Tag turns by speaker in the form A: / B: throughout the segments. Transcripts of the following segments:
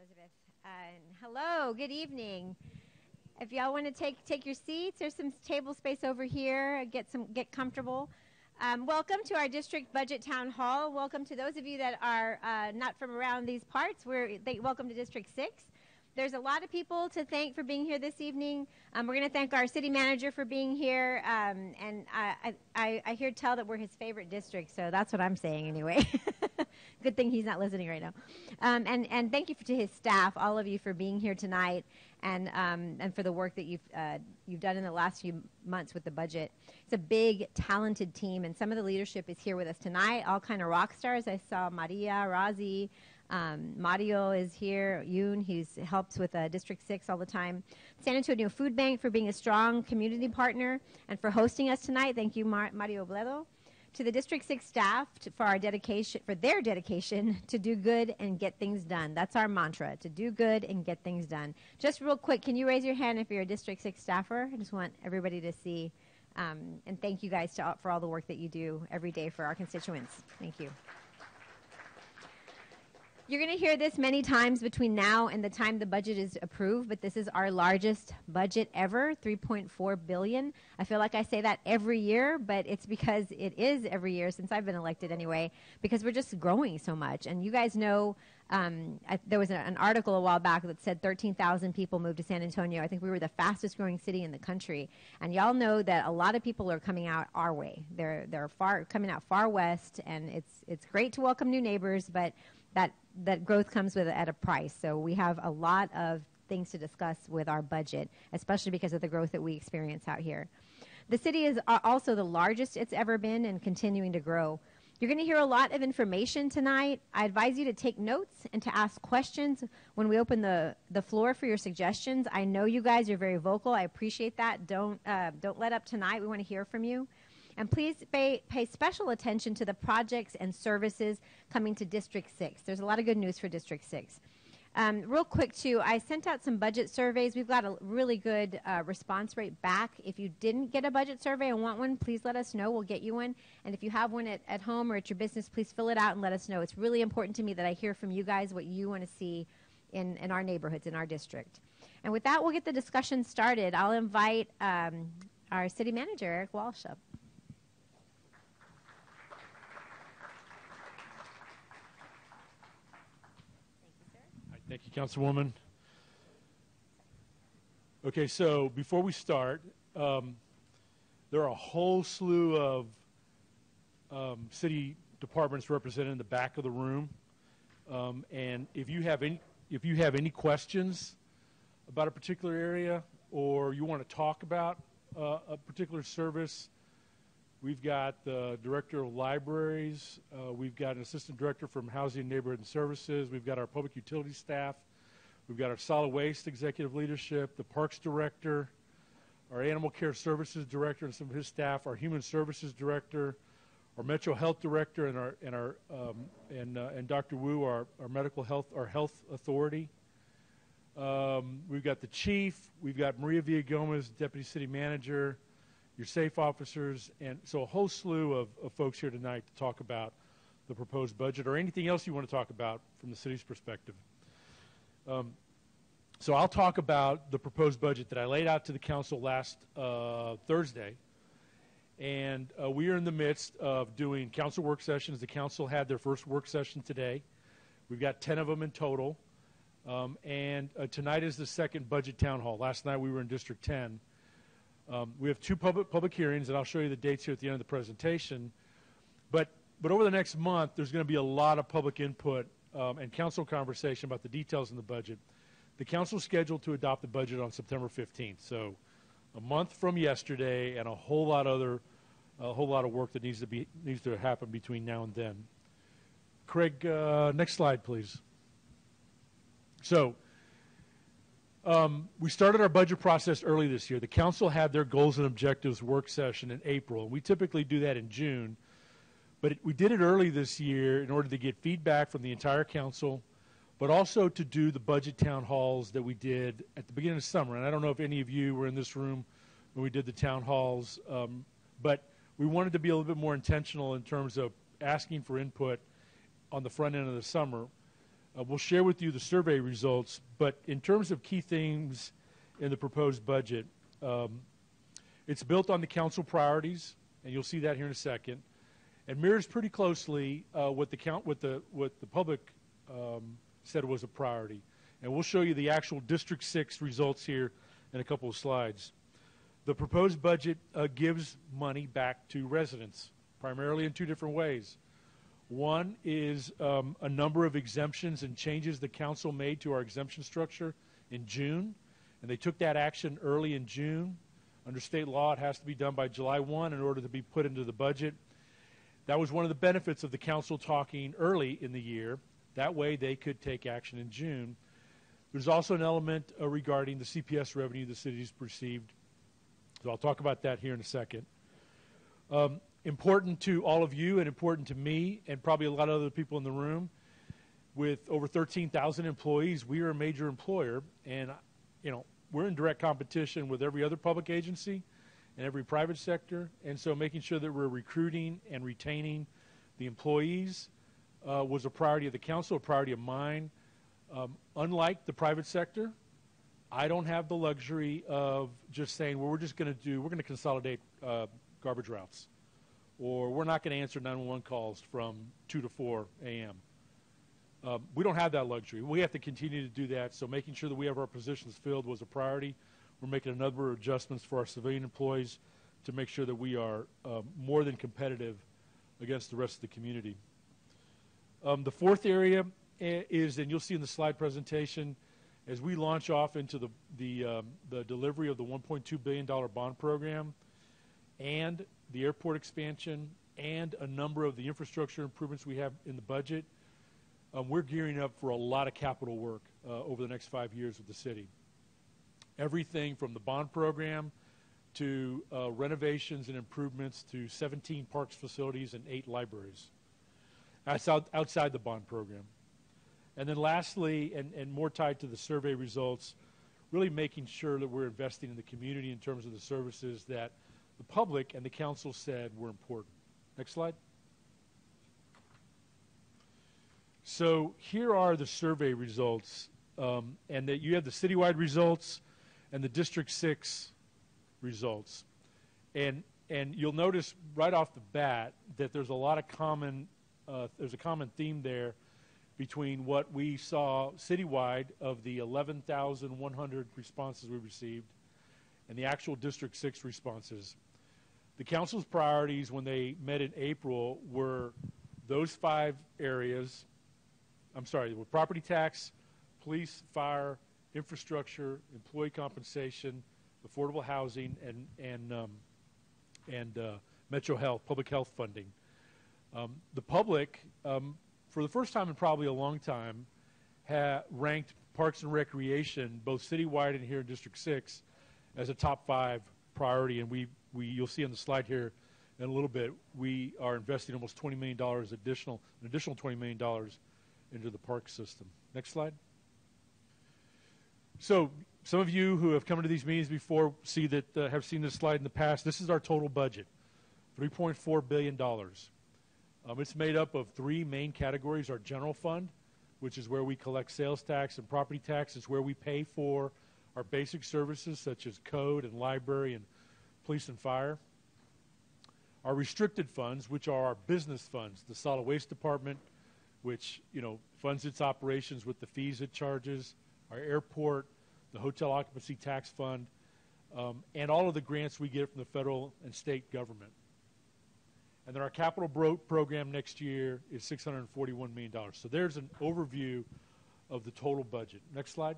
A: Elizabeth. And hello, good evening. If y'all want to take take your seats, there's some table space over here. Get some get comfortable. Um, welcome to our district budget town hall. Welcome to those of you that are uh, not from around these parts. We're they, welcome to District Six. There's a lot of people to thank for being here this evening. Um, we're going to thank our city manager for being here, um, and I, I, I hear tell that we're his favorite district, so that's what I'm saying anyway. Good thing he's not listening right now. Um, and and thank you for, to his staff, all of you, for being here tonight, and um, and for the work that you've uh, you've done in the last few months with the budget. It's a big, talented team, and some of the leadership is here with us tonight. All kind of rock stars. I saw Maria, Razi. Um, Mario is here. Yoon, he's helps with uh, District 6 all the time. San Antonio Food Bank for being a strong community partner and for hosting us tonight. Thank you, Mar- Mario Bledo. To the District 6 staff to, for our dedication, for their dedication to do good and get things done. That's our mantra: to do good and get things done. Just real quick, can you raise your hand if you're a District 6 staffer? I just want everybody to see. Um, and thank you guys to, for all the work that you do every day for our constituents. Thank you. You're going to hear this many times between now and the time the budget is approved, but this is our largest budget ever, 3.4 billion. I feel like I say that every year, but it's because it is every year since I've been elected anyway, because we're just growing so much. And you guys know um, I, there was a, an article a while back that said 13,000 people moved to San Antonio. I think we were the fastest growing city in the country. And y'all know that a lot of people are coming out our way. They're, they're far, coming out far west, and it's, it's great to welcome new neighbors, but that that growth comes with at a price. So we have a lot of things to discuss with our budget, especially because of the growth that we experience out here. The city is also the largest it's ever been and continuing to grow. You're going to hear a lot of information tonight. I advise you to take notes and to ask questions when we open the, the floor for your suggestions. I know you guys are very vocal. I appreciate that. Don't, uh, don't let up tonight. We want to hear from you. And please pay, pay special attention to the projects and services coming to District 6. There's a lot of good news for District 6. Um, real quick, too, I sent out some budget surveys. We've got a really good uh, response rate back. If you didn't get a budget survey and want one, please let us know. We'll get you one. And if you have one at, at home or at your business, please fill it out and let us know. It's really important to me that I hear from you guys what you want to see in, in our neighborhoods, in our district. And with that, we'll get the discussion started. I'll invite um, our city manager, Erik Walsh, up.
B: Thank you, Councilwoman. Okay, so before we start, um, there are a whole slew of um, city departments represented in the back of the room, um, and if you have any if you have any questions about a particular area or you want to talk about uh, a particular service, We've got the director of libraries. Uh, we've got an assistant director from Housing, and Neighborhood Services. We've got our public utility staff. We've got our solid waste executive leadership, the parks director, our animal care services director and some of his staff, our human services director, our Metro Health director, and our and our um, and uh, and Dr. Woo, our, our medical health our health authority. Um, we've got the chief. We've got Maria Villagomez, deputy city manager your safe officers, and so a whole slew of, of folks here tonight to talk about the proposed budget or anything else you want to talk about from the city's perspective. Um, so I'll talk about the proposed budget that I laid out to the council last uh, Thursday. And uh, we are in the midst of doing council work sessions. The council had their first work session today. We've got 10 of them in total. Um, and uh, tonight is the second budget town hall. Last night we were in District 10. Um, we have two public, public hearings, and I'll show you the dates here at the end of the presentation. But, but over the next month, there's going to be a lot of public input um, and council conversation about the details in the budget. The council is scheduled to adopt the budget on September 15th, so a month from yesterday, and a whole lot other, a whole lot of work that needs to be needs to happen between now and then. Craig, uh, next slide, please. So um, we started our budget process early this year. The council had their goals and objectives work session in April. We typically do that in June, but it, we did it early this year in order to get feedback from the entire council, but also to do the budget town halls that we did at the beginning of summer. And I don't know if any of you were in this room when we did the town halls, um, but we wanted to be a little bit more intentional in terms of asking for input on the front end of the summer Uh, we'll share with you the survey results, but in terms of key themes in the proposed budget, um, it's built on the council priorities, and you'll see that here in a second, and mirrors pretty closely uh, what the count what the what the public um, said was a priority. And we'll show you the actual District Six results here in a couple of slides. The proposed budget uh, gives money back to residents, primarily in two different ways. One is um, a number of exemptions and changes the council made to our exemption structure in June, and they took that action early in June. Under state law, it has to be done by July 1 in order to be put into the budget. That was one of the benefits of the council talking early in the year. That way, they could take action in June. There's also an element uh, regarding the CPS revenue the city's received. So I'll talk about that here in a second. Um, important to all of you and important to me and probably a lot of other people in the room. With over 13,000 employees, we are a major employer, and you know we're in direct competition with every other public agency and every private sector. And so, making sure that we're recruiting and retaining the employees uh, was a priority of the council, a priority of mine. Um, unlike the private sector, I don't have the luxury of just saying, well, we're just going to do, we're going to consolidate uh, garbage routes or we're not going to answer 911 calls from 2 to 4 a.m. Um, we don't have that luxury. We have to continue to do that. So making sure that we have our positions filled was a priority. We're making a number of adjustments for our civilian employees to make sure that we are uh, more than competitive against the rest of the community. Um, the fourth area eh, is, and you'll see in the slide presentation, as we launch off into the the, um, the delivery of the 1.2 billion dollar bond program, and the airport expansion and a number of the infrastructure improvements we have in the budget, um, we're gearing up for a lot of capital work uh, over the next five years with the city. Everything from the bond program to uh, renovations and improvements to 17 parks facilities and eight libraries. That's out, outside the bond program. And then lastly, and, and more tied to the survey results, really making sure that we're investing in the community in terms of the services that – the public and the council said were important. Next slide. So here are the survey results, um, and that you have the citywide results and the District Six results, and and you'll notice right off the bat that there's a lot of common uh, there's a common theme there between what we saw citywide of the 11,100 responses we received and the actual District 6 responses. The council's priorities when they met in April were those five areas. I'm sorry, with property tax, police, fire, infrastructure, employee compensation, affordable housing, and and um, and uh, Metro Health, public health funding. Um, the public, um, for the first time in probably a long time, ha- ranked Parks and Recreation, both citywide and here in District Six, as a top five priority, and we we you'll see on the slide here in a little bit, we are investing almost $20 million additional, an additional $20 million into the park system. Next slide. So some of you who have come to these meetings before see that uh, have seen this slide in the past. This is our total budget, $3.4 billion. Um, it's made up of three main categories. Our general fund, which is where we collect sales tax and property tax. It's where we pay for our basic services such as code and library and police and fire. Our restricted funds, which are our business funds, the solid waste department, which you know funds its operations with the fees it charges, our airport, the hotel occupancy tax fund, um, and all of the grants we get from the federal and state government. And then our capital bro- program next year is $641 million. So there's an overview of the total budget. Next slide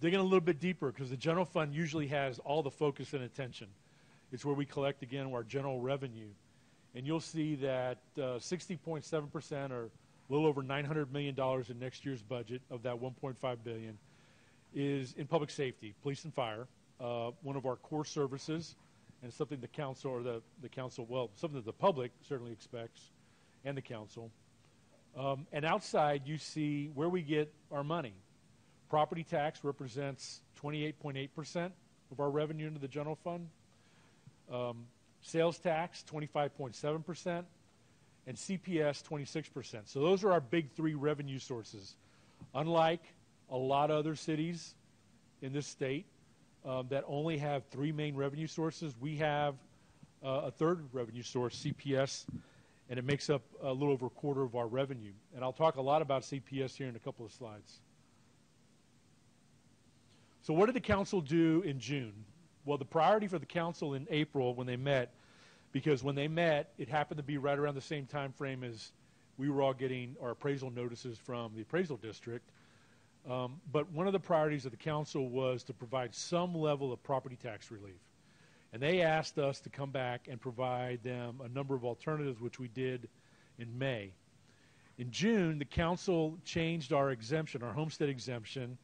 B: digging a little bit deeper because the general fund usually has all the focus and attention. It's where we collect again our general revenue, and you'll see that 60.7% uh, or a little over 900 million dollars in next year's budget of that 1.5 billion is in public safety, police and fire, uh, one of our core services, and something the council or the, the council, well, something that the public certainly expects, and the council. Um, and outside, you see where we get our money. Property tax represents 28.8% of our revenue into the general fund. Um, sales tax, 25.7%. and CPS 26%. So those are our big three revenue sources. Unlike a lot of other cities in this state um, that only have three main revenue sources, we have uh, a third revenue source, CPS, and it makes up a little over a quarter of our revenue. And I'll talk a lot about CPS here in a couple of slides. So, what did the council do in June? Well, the priority for the council in April when they met, because when they met, it happened to be right around the same time frame as we were all getting our appraisal notices from the appraisal district. Um, but one of the priorities of the council was to provide some level of property tax relief. And they asked us to come back and provide them a number of alternatives, which we did in May. In June, the council changed our exemption, our homestead exemption,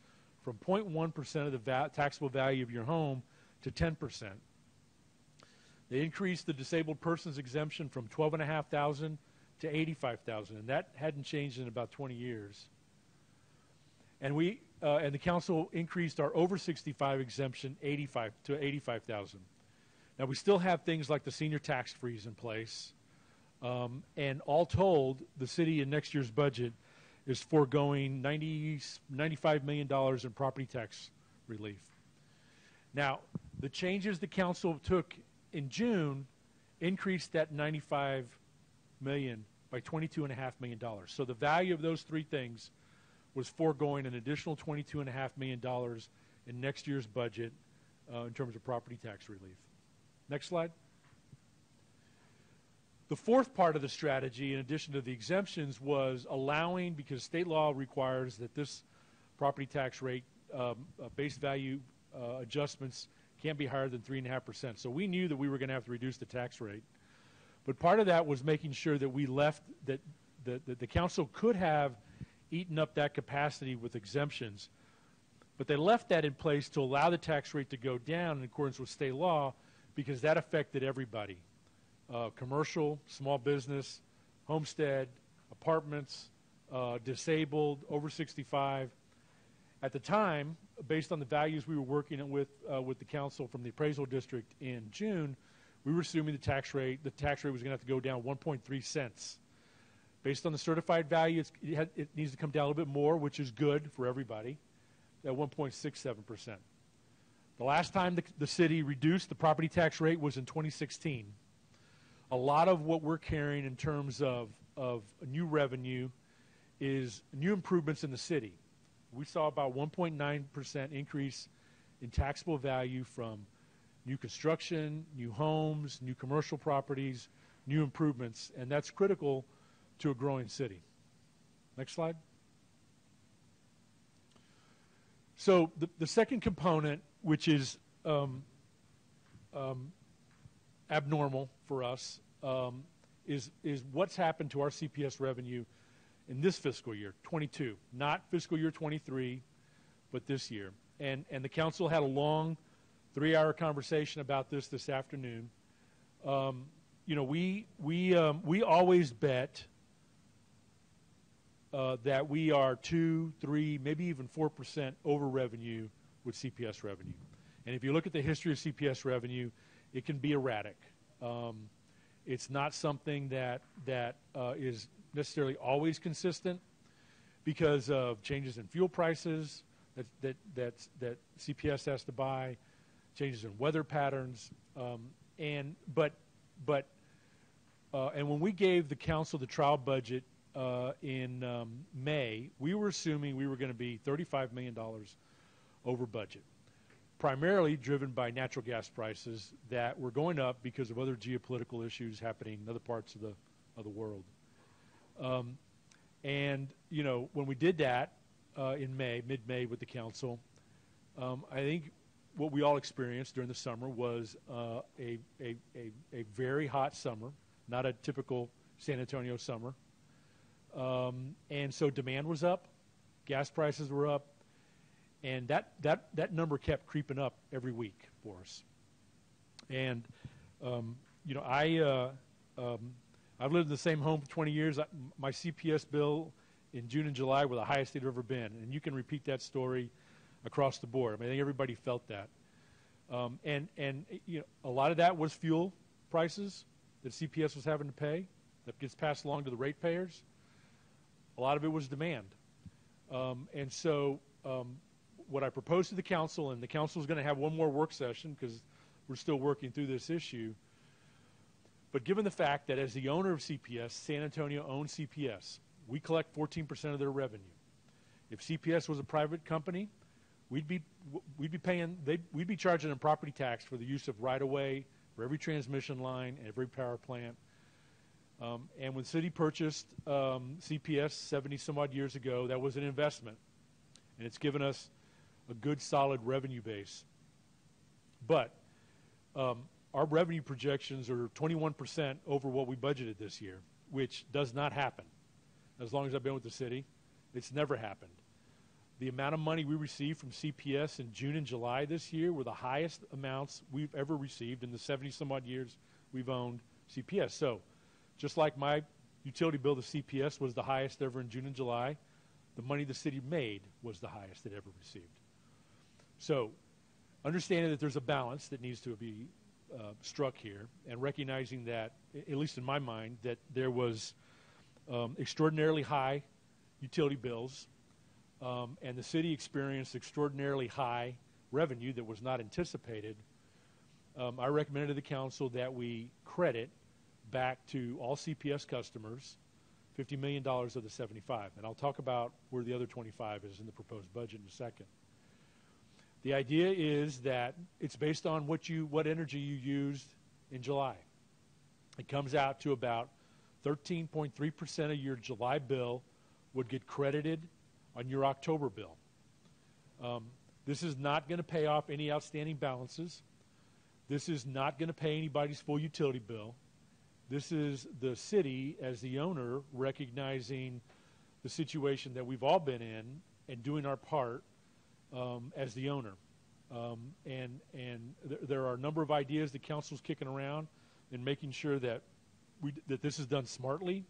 B: from 0.1% of the va- taxable value of your home to 10%. They increased the disabled persons exemption from 12,500 to 85,000, and that hadn't changed in about 20 years. And we uh, and the council increased our over 65 exemption 85 to 85,000. Now we still have things like the senior tax freeze in place, um, and all told, the city in next year's budget is foregoing 90, 95 million dollars in property tax relief. Now, the changes the council took in June increased that 95 million by 22.5 million dollars. So the value of those three things was foregoing an additional 22.5 million dollars in next year's budget uh, in terms of property tax relief. Next slide. The fourth part of the strategy, in addition to the exemptions, was allowing, because state law requires that this property tax rate, um, uh, base value uh, adjustments can't be higher than 3.5%. So we knew that we were going to have to reduce the tax rate. But part of that was making sure that we left, that the, the, the council could have eaten up that capacity with exemptions. But they left that in place to allow the tax rate to go down in accordance with state law because that affected everybody uh, commercial, small business, homestead, apartments, uh, disabled, over 65. At the time, based on the values we were working with uh, with the council from the appraisal district in June, we were assuming the tax rate the tax rate was going to have to go down 1.3 cents. Based on the certified value, it, had, it needs to come down a little bit more, which is good for everybody, at 1.67 percent. The last time the, the city reduced the property tax rate was in 2016. A lot of what we're carrying in terms of, of new revenue is new improvements in the city. We saw about 1.9% increase in taxable value from new construction, new homes, new commercial properties, new improvements, and that's critical to a growing city. Next slide. So the, the second component which is um, um, abnormal for us, um, is, is what's happened to our CPS revenue in this fiscal year, 22, not fiscal year 23, but this year. And, and the council had a long three hour conversation about this this afternoon. Um, you know, we, we, um, we always bet uh, that we are two, three, maybe even 4% over revenue with CPS revenue. And if you look at the history of CPS revenue, it can be erratic. Um, it's not something that that uh, is necessarily always consistent because of changes in fuel prices that that that, that CPS has to buy, changes in weather patterns, um, and but but uh, and when we gave the council the trial budget uh, in um, May, we were assuming we were going to be $35 million over budget, primarily driven by natural gas prices that were going up because of other geopolitical issues happening in other parts of the of the world. Um, and you know, when we did that uh, in May, mid-May, with the council, um, I think what we all experienced during the summer was uh, a, a, a, a, very hot summer, not a typical San Antonio summer. Um, and so demand was up, gas prices were up, and that, that, that number kept creeping up every week for us. And, um, you know, I, uh, um, I've lived in the same home for 20 years. I, my CPS bill in June and July were the highest they'd ever been. And you can repeat that story across the board. I mean, I think everybody felt that. Um, and, and, you know, a lot of that was fuel prices that CPS was having to pay. that gets passed along to the ratepayers, a lot of it was demand. Um, and so, um, what I proposed to the council, and the council is going to have one more work session because we're still working through this issue. But given the fact that as the owner of CPS, San Antonio owns CPS, we collect 14% of their revenue. If CPS was a private company, we'd be we'd be paying they'd, we'd be charging them property tax for the use of right of way for every transmission line and every power plant. Um, and when City purchased um, CPS 70 some odd years ago, that was an investment, and it's given us a good solid revenue base. But um, our revenue projections are 21% over what we budgeted this year, which does not happen. As long as I've been with the city, it's never happened. The amount of money we received from CPS in June and July this year were the highest amounts we've ever received in the 70 some odd years we've owned CPS. So, just like my utility bill to CPS was the highest ever in June and July, the money the city made was the highest it ever received. So, understanding that there's a balance that needs to be uh, struck here, and recognizing that, at least in my mind, that there was um, extraordinarily high utility bills, um, and the city experienced extraordinarily high revenue that was not anticipated. Um, I recommended to the council that we credit back to all CPS customers $50 million of the 75, and I'll talk about where the other 25 is in the proposed budget in a second. The idea is that it's based on what you what energy you used in July. It comes out to about 13.3% of your July bill would get credited on your October bill. Um, this is not going to pay off any outstanding balances. This is not going to pay anybody's full utility bill. This is the city, as the owner, recognizing the situation that we've all been in and doing our part um, as the owner. Um, and and th- there are a number of ideas the council's kicking around and making sure that we, that this is done smartly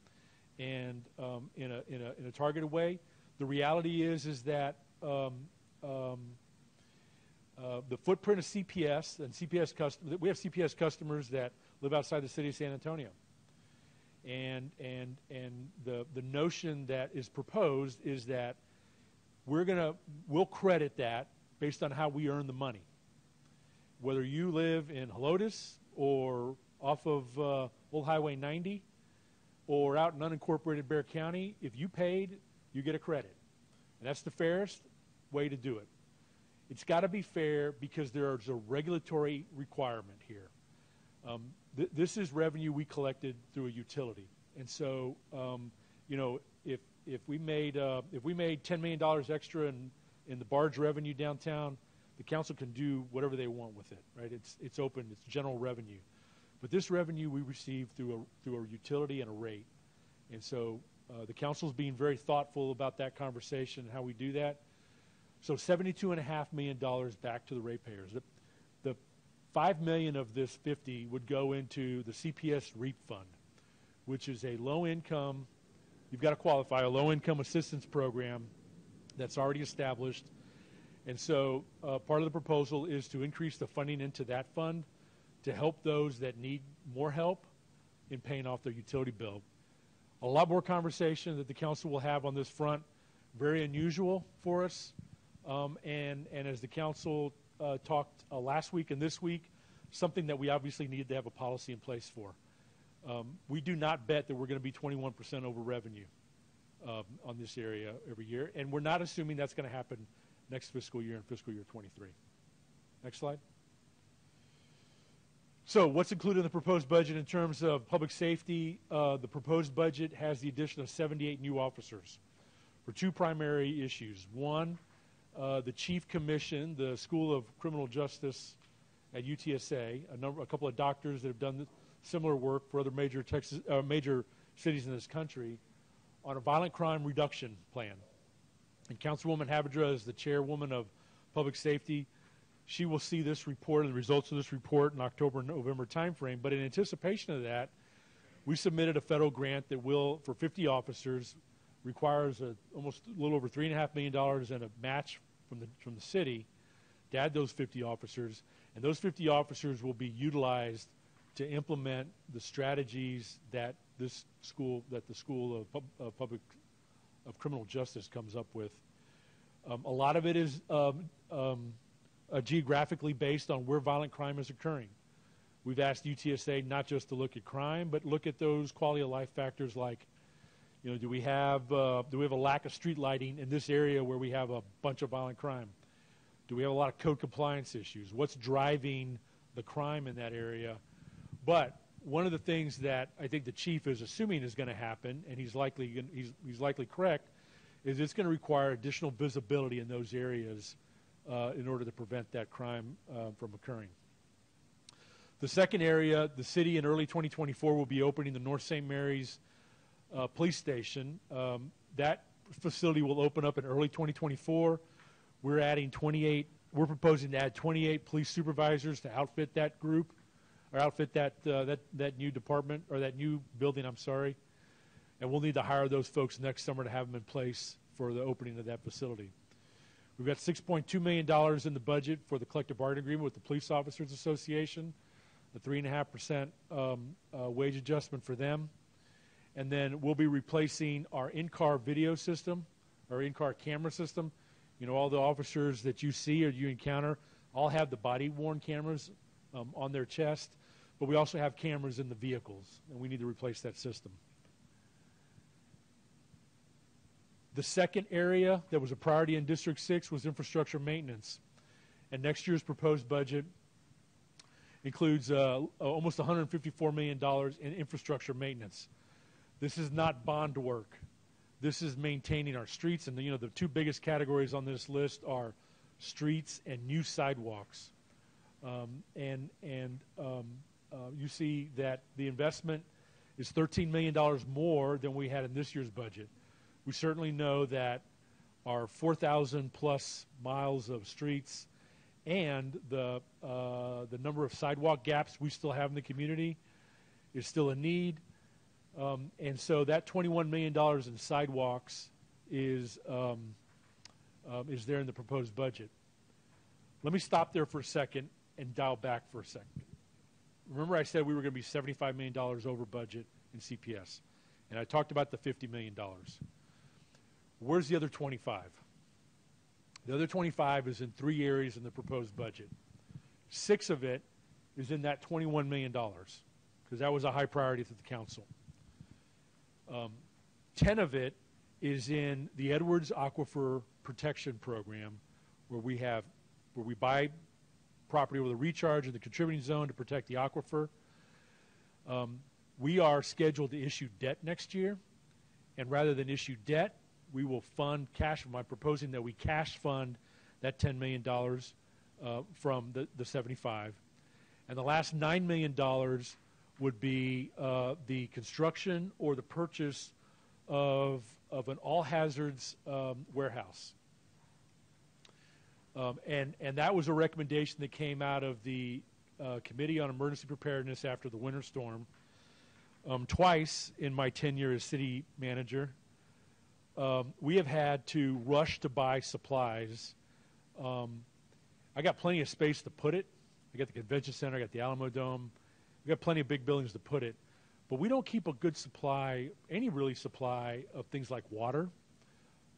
B: and um, in, a, in, a, in a targeted way. The reality is is that um, um, uh, the footprint of CPS and CPS customers, we have CPS customers that live outside the city of San Antonio. And, and, and the, the notion that is proposed is that we're going to, we'll credit that based on how we earn the money. Whether you live in Helotes or off of uh, Old Highway 90 or out in unincorporated Bexar County, if you paid, you get a credit. And that's the fairest way to do it. It's got to be fair because there's a regulatory requirement here. Um, th- this is revenue we collected through a utility, and so um, you know if we made uh, if we made ten million dollars extra in in the barge revenue downtown, the council can do whatever they want with it. Right? It's it's open. It's general revenue. But this revenue we receive through a through a utility and a rate, and so uh, the council is being very thoughtful about that conversation and how we do that. So seventy-two and a half million dollars back to the ratepayers. The, the five million of this fifty would go into the CPS REAP fund, which is a low-income. You've got to qualify a low-income assistance program that's already established, and so uh, part of the proposal is to increase the funding into that fund to help those that need more help in paying off their utility bill. A lot more conversation that the council will have on this front. Very unusual for us. Um, and, and as the council uh, talked uh, last week and this week, something that we obviously need to have a policy in place for. Um, we do not bet that we're going to be 21% over revenue um, on this area every year, and we're not assuming that's going to happen next fiscal year and fiscal year 23. Next slide. So, what's included in the proposed budget in terms of public safety? Uh, the proposed budget has the addition of 78 new officers for two primary issues. One, uh, the chief commission, the School of Criminal Justice at UTSA, a, number, a couple of doctors that have done similar work for other major Texas, uh, major cities in this country, on a violent crime reduction plan. And Councilwoman Havrda is the chairwoman of public safety. She will see this report and the results of this report in October November timeframe. But in anticipation of that, we submitted a federal grant that will, for 50 officers, requires a, almost a little over three and a half million dollars and a match from the from the city to add those 50 officers, and those 50 officers will be utilized to implement the strategies that this school, that the School of, of Public of Criminal Justice comes up with. Um, a lot of it is um, um, uh, geographically based on where violent crime is occurring. We've asked UTSA not just to look at crime, but look at those quality of life factors like, you know, do we have uh, do we have a lack of street lighting in this area where we have a bunch of violent crime? Do we have a lot of code compliance issues? What's driving the crime in that area? But one of the things that I think the chief is assuming is going to happen, and he's likely he's, he's likely correct, is it's going to require additional visibility in those areas uh, in order to prevent that crime uh, from occurring. The second area, the city in early 2024 will be opening the North St. Mary's uh, Police Station. Um, that facility will open up in early 2024. We're adding 28. We're proposing to add 28 police supervisors to outfit that group, or outfit that uh, that that new department or that new building. I'm sorry, and we'll need to hire those folks next summer to have them in place for the opening of that facility. We've got $6.2 million in the budget for the collective bargaining agreement with the Police Officers Association the 3.5% um, uh, wage adjustment for them. And then we'll be replacing our in car video system, our in car camera system. You know, all the officers that you see or you encounter all have the body worn cameras um, on their chest, but we also have cameras in the vehicles, and we need to replace that system. The second area that was a priority in District 6 was infrastructure maintenance. And next year's proposed budget includes uh, almost $154 million in infrastructure maintenance. This is not bond work. This is maintaining our streets, and the, you know the two biggest categories on this list are streets and new sidewalks. Um, and and um, you see that the investment is $13 million more than we had in this year's budget. We certainly know that our 4,000 plus miles of streets and the uh, the number of sidewalk gaps we still have in the community is still a need. Um, and so that $21 million in sidewalks is um, um, is there in the proposed budget. Let me stop there for a second and dial back for a second. Remember, I said we were going to be $75 million over budget in CPS, and I talked about the $50 million. Where's the other 25? The other 25 is in three areas in the proposed budget. Six of it is in that $21 million because that was a high priority to the council. Um, 10 of it is in the Edwards Aquifer Protection Program where we have where we buy property with a recharge in the contributing zone to protect the aquifer. Um, we are scheduled to issue debt next year, and rather than issue debt, we will fund cash. I'm proposing that we cash fund that $10 million uh, from the, the 75. And the last $9 million would be uh, the construction or the purchase of, of an all hazards um, warehouse. Um, and, and that was a recommendation that came out of the uh, Committee on Emergency Preparedness after the winter storm. Um, twice in my tenure as city manager, um, we have had to rush to buy supplies. Um, I got plenty of space to put it. I got the convention center, I got the Alamodome. We got plenty of big buildings to put it, but we don't keep a good supply, any really supply of things like water,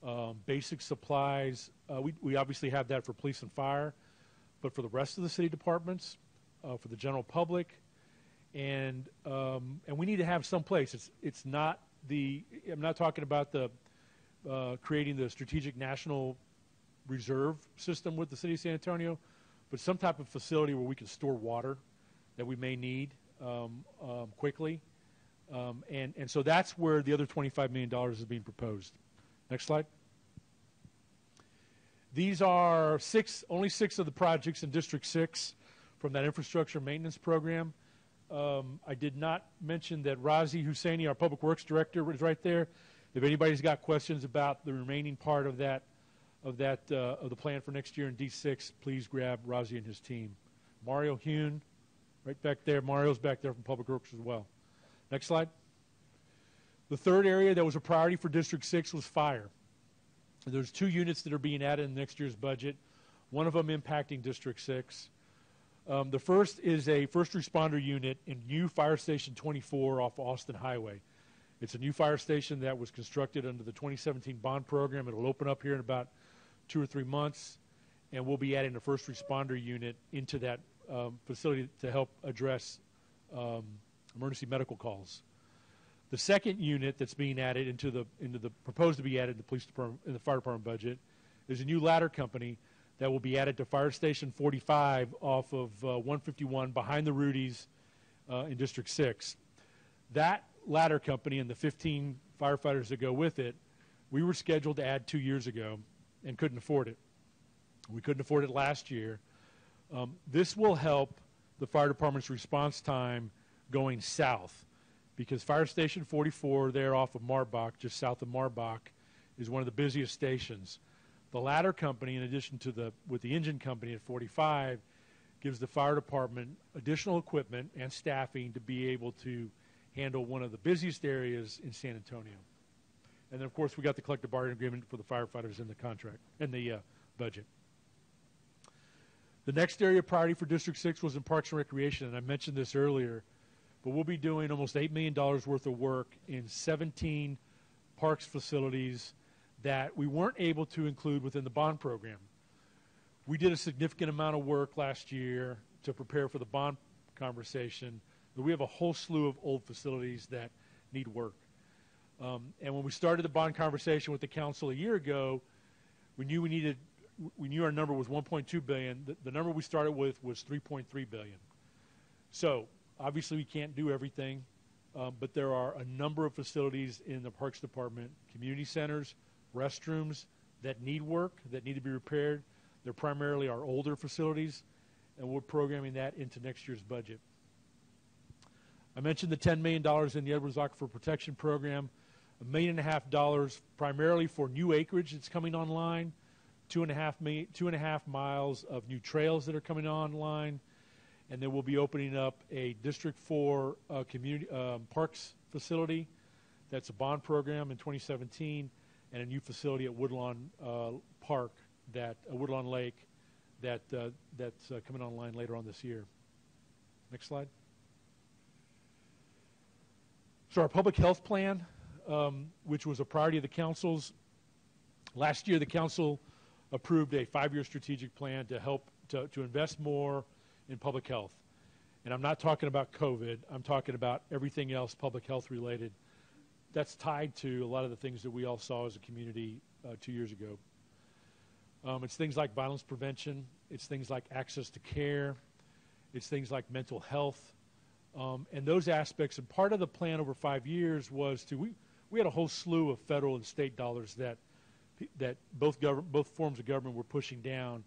B: um, basic supplies. Uh, we we obviously have that for police and fire, but for the rest of the city departments, uh, for the general public, and um, and we need to have some place. It's it's not the. I'm not talking about the uh, creating the strategic national reserve system with the city of San Antonio, but some type of facility where we can store water that we may need um, um, quickly. Um, and, and so that's where the other $25 million is being proposed. Next slide. These are six, only six of the projects in District 6 from that infrastructure maintenance program. Um, I did not mention that Razi Hosseini, our Public Works Director, is right there. If anybody's got questions about the remaining part of that of that uh, of the plan for next year in D6, please grab Razi and his team. Mario Hune, right back there. Mario's back there from Public Works as well. Next slide. The third area that was a priority for District 6 was fire. There's two units that are being added in next year's budget, one of them impacting District 6. Um, the first is a first responder unit in new Fire Station 24 off Austin Highway. It's a new fire station that was constructed under the 2017 bond program. It'll open up here in about two or three months, and we'll be adding a first responder unit into that um, facility to help address um, emergency medical calls. The second unit that's being added into the into the proposed to be added in the police department in the fire department budget is a new ladder company that will be added to Fire Station 45 off of uh, 151 behind the Rudy's uh, in District 6. That ladder company and the 15 firefighters that go with it, we were scheduled to add two years ago and couldn't afford it. We couldn't afford it last year. Um, this will help the fire department's response time going south because Fire Station 44 there off of Marbach, just south of Marbach, is one of the busiest stations. The ladder company, in addition to the with the engine company at 45, gives the fire department additional equipment and staffing to be able to handle one of the busiest areas in San Antonio. And then, of course, we got the collective bargaining agreement for the firefighters in the contract in the uh, budget. The next area of priority for District 6 was in Parks and Recreation, and I mentioned this earlier, but we'll be doing almost $8 million worth of work in 17 parks facilities that we weren't able to include within the bond program. We did a significant amount of work last year to prepare for the bond conversation, but we have a whole slew of old facilities that need work. Um, and when we started the bond conversation with the council a year ago, we knew we needed, we knew our number was 1.2 billion. The, the number we started with was 3.3 billion. So obviously we can't do everything, um, but there are a number of facilities in the Parks Department, community centers, restrooms that need work, that need to be repaired. They're primarily our older facilities, and we're programming that into next year's budget. I mentioned the $10 million in the Edwards Aquifer Protection Program, a million and a half dollars primarily for new acreage that's coming online, two and a half, million, two and a half miles of new trails that are coming online, and then we'll be opening up a District 4 uh, community um, parks facility. That's a bond program in 2017 and a new facility at Woodlawn uh, Park, that uh, Woodlawn Lake, that uh, that's uh, coming online later on this year. Next slide. So our public health plan, um, which was a priority of the council's, last year the council approved a five-year strategic plan to help to, to invest more in public health. And I'm not talking about COVID. I'm talking about everything else public health related that's tied to a lot of the things that we all saw as a community uh, two years ago. Um, it's things like violence prevention. It's things like access to care. It's things like mental health. Um, and those aspects, and part of the plan over five years was to, we, we had a whole slew of federal and state dollars that, that both, both forms of government were pushing down.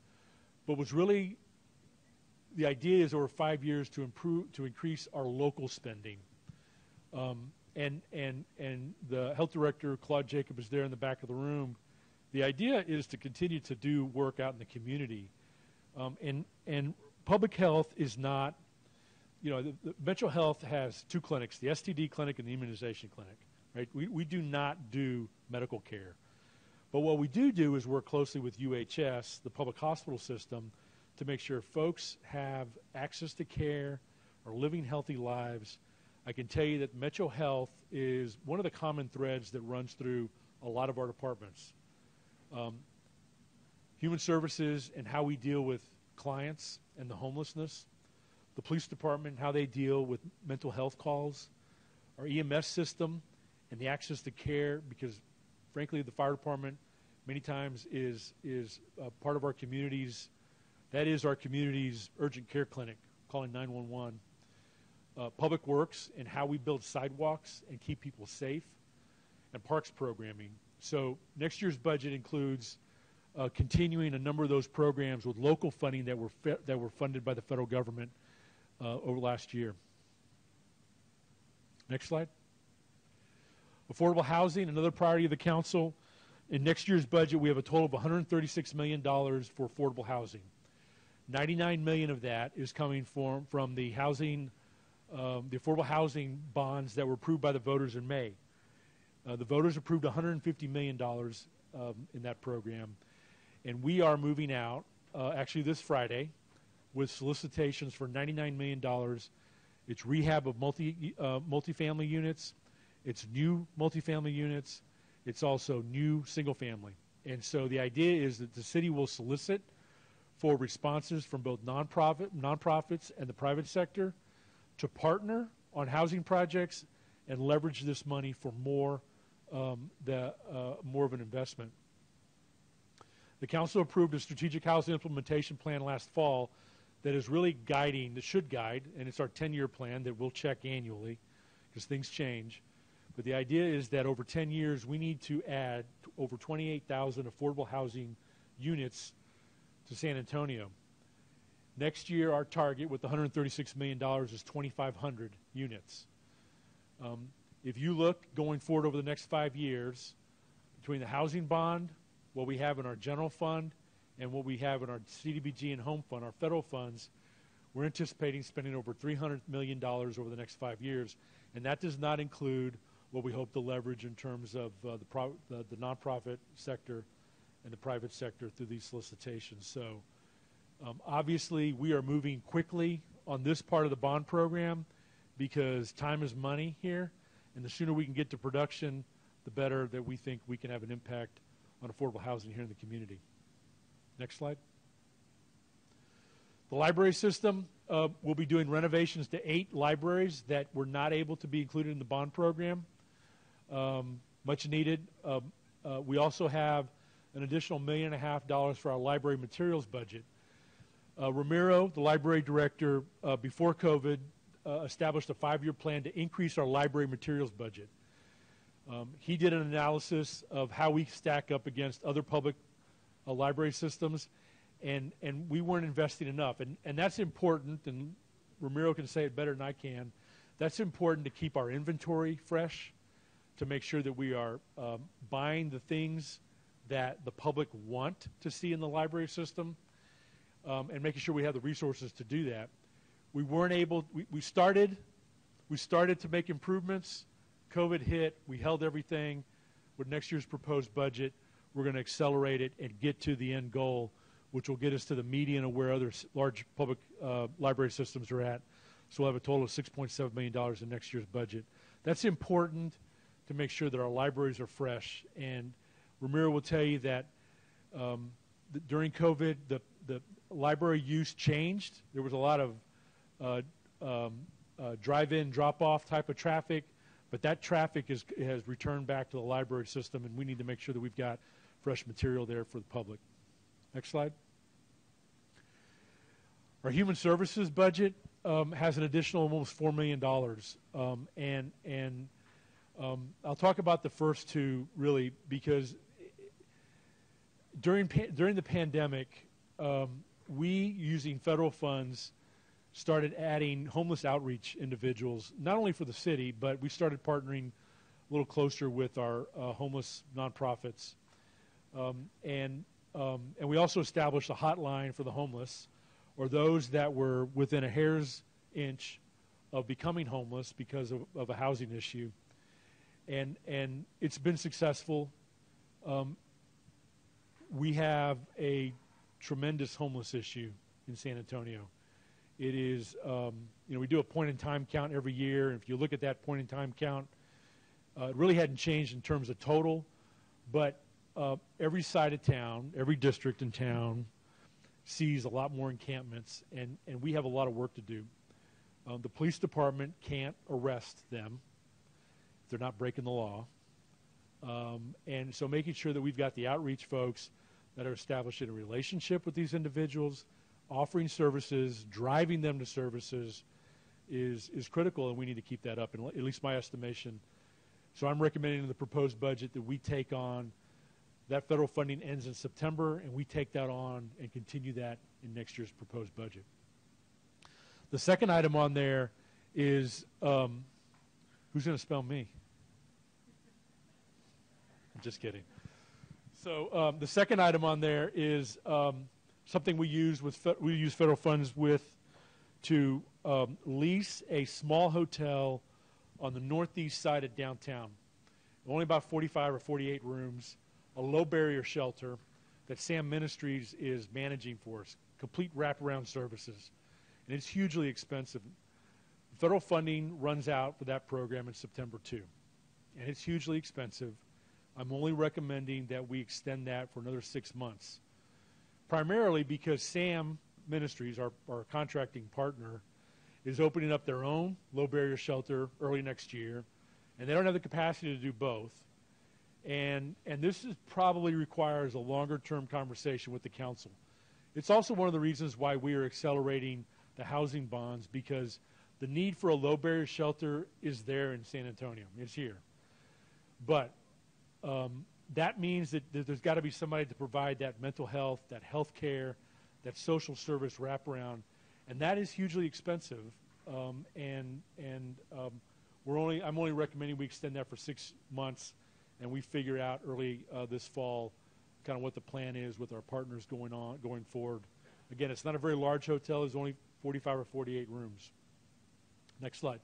B: But was really, the idea is over five years to improve, to increase our local spending. Um, and and and the health director Claude Jacob is there in the back of the room. The idea is to continue to do work out in the community, um, and and public health is not, you know, the, the mental health has two clinics: the STD clinic and the immunization clinic. Right? We we do not do medical care, but what we do do is work closely with UHS, the public hospital system, to make sure folks have access to care, are living healthy lives I can tell you that Metro Health is one of the common threads that runs through a lot of our departments. Um, human services and how we deal with clients and the homelessness, the police department, how they deal with mental health calls, our EMS system, and the access to care, because frankly, the fire department many times is, is part of our community's, that is our community's urgent care clinic, calling 911 uh, public works and how we build sidewalks and keep people safe, and parks programming. So next year's budget includes uh, continuing a number of those programs with local funding that were fe- that were funded by the federal government uh, over last year. Next slide. Affordable housing, another priority of the council. In next year's budget, we have a total of $136 million for affordable housing. 99 million of that is coming from, from the housing um, the affordable housing bonds that were approved by the voters in May. Uh, the voters approved $150 million um, in that program, and we are moving out, uh, actually this Friday, with solicitations for $99 million. It's rehab of multi, uh, multifamily units. It's new multifamily units. It's also new single family. And so the idea is that the city will solicit for responses from both nonprofit, nonprofits and the private sector to partner on housing projects and leverage this money for more, um, the, uh, more of an investment. The council approved a strategic housing implementation plan last fall that is really guiding, that should guide, and it's our 10 year plan that we'll check annually because things change. But the idea is that over 10 years, we need to add over 28,000 affordable housing units to San Antonio. Next year, our target with $136 million is 2,500 units. Um, if you look going forward over the next five years, between the housing bond, what we have in our general fund, and what we have in our CDBG and home fund, our federal funds, we're anticipating spending over $300 million over the next five years. And that does not include what we hope to leverage in terms of uh, the, pro- the, the nonprofit sector and the private sector through these solicitations. So um, obviously, we are moving quickly on this part of the bond program because time is money here, and the sooner we can get to production, the better that we think we can have an impact on affordable housing here in the community. Next slide. The library system uh, will be doing renovations to eight libraries that were not able to be included in the bond program. Um, much needed. Uh, uh, we also have an additional million and a half dollars for our library materials budget. Uh, Ramiro, the library director, uh, before COVID, uh, established a five year plan to increase our library materials budget. Um, he did an analysis of how we stack up against other public uh, library systems, and, and we weren't investing enough. And, and that's important, and Ramiro can say it better than I can. That's important to keep our inventory fresh, to make sure that we are um, buying the things that the public want to see in the library system, um, and making sure we have the resources to do that. We weren't able. We, we started. We started to make improvements. COVID hit. We held everything. With next year's proposed budget, we're going to accelerate it and get to the end goal, which will get us to the median of where other large public uh, library systems are at. So we'll have a total of $6.7 million in next year's budget. That's important to make sure that our libraries are fresh. And Ramiro will tell you that um, th- during COVID, the, the library use changed. There was a lot of uh, um, uh, drive-in, drop-off type of traffic, but that traffic is, has returned back to the library system, and we need to make sure that we've got fresh material there for the public. Next slide. Our human services budget um, has an additional almost four million dollars, um, and and um, I'll talk about the first two really because during during the pandemic, um, we using federal funds started adding homeless outreach individuals, not only for the city, but we started partnering a little closer with our uh, homeless nonprofits. Um, and, um, and we also established a hotline for the homeless or those that were within a hair's inch of becoming homeless because of, of a housing issue. And, and it's been successful. Um, we have a tremendous homeless issue in San Antonio. It is, um, you know, we do a point in time count every year. And if you look at that point in time count, uh, it really hadn't changed in terms of total, but uh, every side of town, every district in town sees a lot more encampments, and, and we have a lot of work to do. Um, the police department can't arrest them if they're not breaking the law. Um, and so making sure that we've got the outreach folks that are establishing a relationship with these individuals – offering services, driving them to services is, is critical, and we need to keep that up, in, at least my estimation. So I'm recommending in the proposed budget that we take on that federal funding ends in September, and we take that on and continue that in next year's proposed budget. The second item on there is um, who's going to spell me? I'm just kidding. So um, the second item on there is um, something we use with we use federal funds with to um, lease a small hotel on the northeast side of downtown. Only about 45 or 48 rooms, a low barrier shelter that SAMMinistries is managing for us, complete wraparound services. And it's hugely expensive. Federal funding runs out for that program in September 2. And it's hugely expensive. I'm only recommending that we extend that for another six months. Primarily because Sam Ministries, our, our contracting partner, is opening up their own low barrier shelter early next year, and they don't have the capacity to do both. And, and this is probably requires a longer term conversation with the council. It's also one of the reasons why we are accelerating the housing bonds because the need for a low barrier shelter is there in San Antonio. It's here. But um, that means that, there's got to be somebody to provide that mental health, that health care, that social service wraparound, and that is hugely expensive. Um, and and um, we're only I'm only recommending we extend that for six months, and we figure out early uh, this fall, kind of what the plan is with our partners going on going forward. Again, it's not a very large hotel. There's only 45 or 48 rooms. Next slide.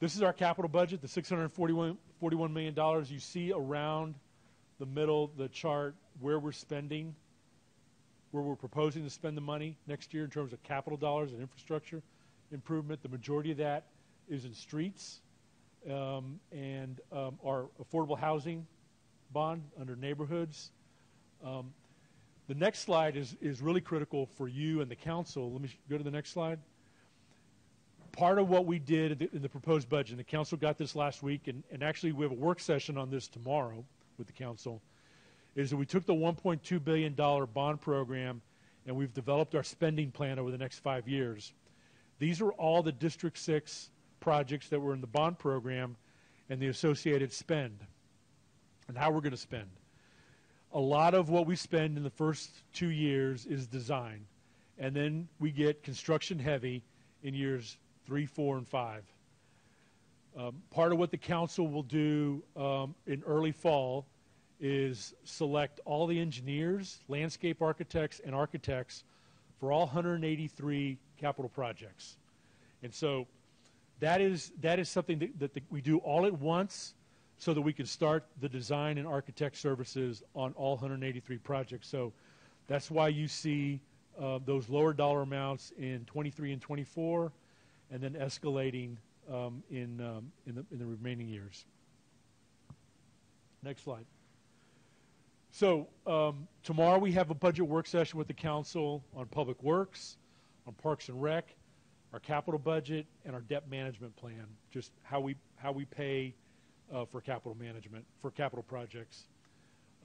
B: This is our capital budget, the $641 $41 million. You see around the middle, the chart, where we're spending, where we're proposing to spend the money next year in terms of capital dollars and infrastructure improvement. The majority of that is in streets um, and um, our affordable housing bond under neighborhoods. Um, the next slide is, is really critical for you and the council. Let me go to the next slide part of what we did in the, proposed budget, and the council got this last week, and, and actually we have a work session on this tomorrow with the council, is that we took the $1.2 billion bond program and we've developed our spending plan over the next five years. These are all the District 6 projects that were in the bond program and the associated spend and how we're going to spend. A lot of what we spend in the first two years is design, and then we get construction heavy in years three, four, and five. Um, part of what the council will do um, in early fall is select all the engineers, landscape architects, and architects for all 183 capital projects. And so that is, that is something that, that the, we do all at once so that we can start the design and architect services on all 183 projects. So that's why you see uh, those lower dollar amounts in 23 and 24 and then escalating um, in, um, in, the, in the remaining years. Next slide. So um, tomorrow we have a budget work session with the council on public works, on parks and rec, our capital budget, and our debt management plan. Just how we how we pay uh, for capital management for capital projects.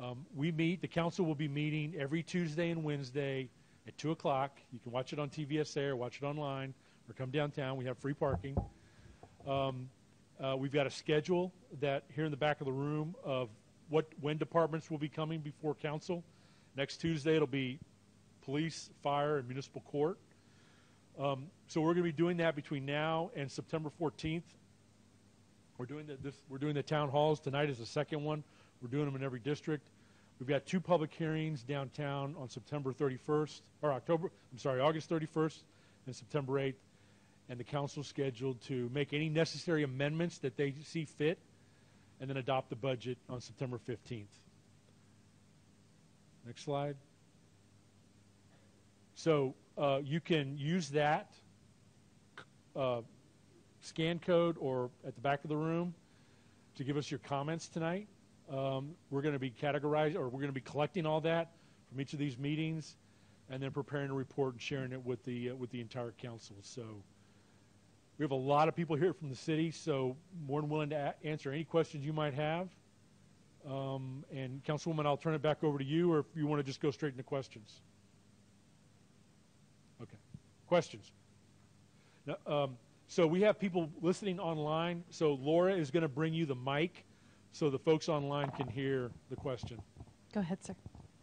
B: Um, we meet. The council will be meeting every Tuesday and Wednesday at two o'clock. You can watch it on TVSA or watch it online or come downtown. We have free parking. Um, uh, we've got a schedule that here in the back of the room of what when departments will be coming before council. Next Tuesday it'll be police, fire, and municipal court. Um, so we're going to be doing that between now and September 14th. We're doing the, this. We're doing the town halls tonight is the second one. We're doing them in every district. We've got two public hearings downtown on September 31st or October. I'm sorry, August 31st and September 8th and the council scheduled to make any necessary amendments that they see fit and then adopt the budget on September 15th. Next slide. So uh, you can use that uh, scan code or at the back of the room to give us your comments tonight. Um, we're going to be categorizing or we're going to be collecting all that from each of these meetings and then preparing a report and sharing it with the uh, with the entire council. So. We have a lot of people here from the city, so more than willing to a- answer any questions you might have. Um, and Councilwoman, I'll turn it back over to you, or if you want to just go straight into questions. Okay. Questions? Now, um, so we have people listening online. So Laura is going to bring you the mic so the folks online can hear the question.
C: Go ahead, sir.